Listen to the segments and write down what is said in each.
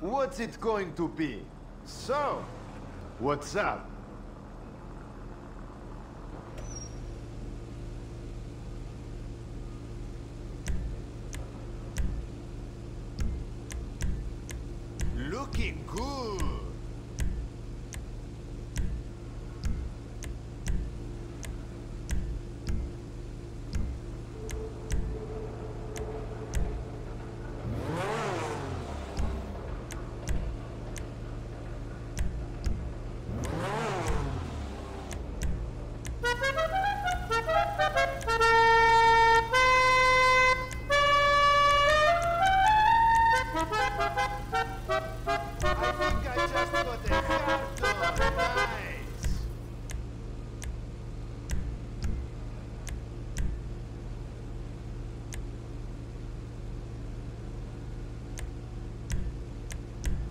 What's it going to be? So, what's up? Looking good.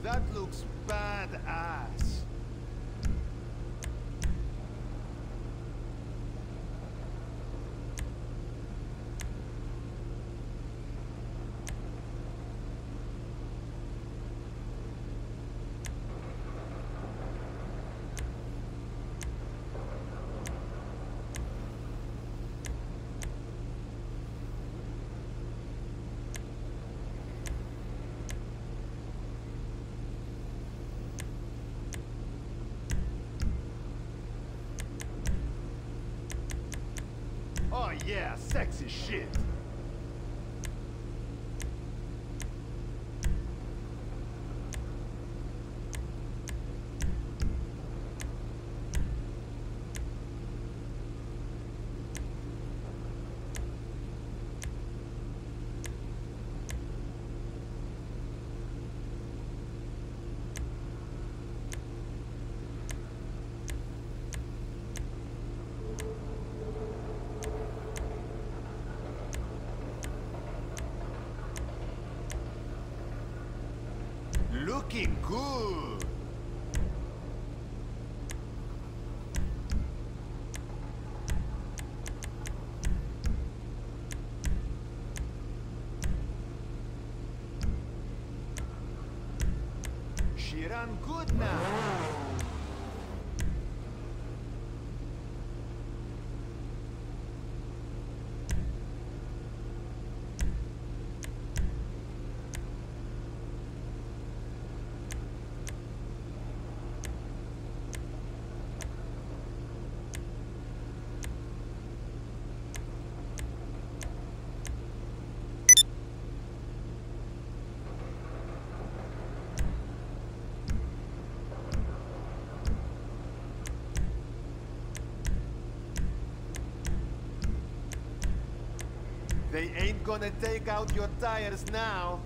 That looks badass. Yeah, sexy shit. Looking good. She run good now. They ain't gonna take out your tires now.